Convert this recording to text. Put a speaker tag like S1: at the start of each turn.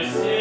S1: Yes.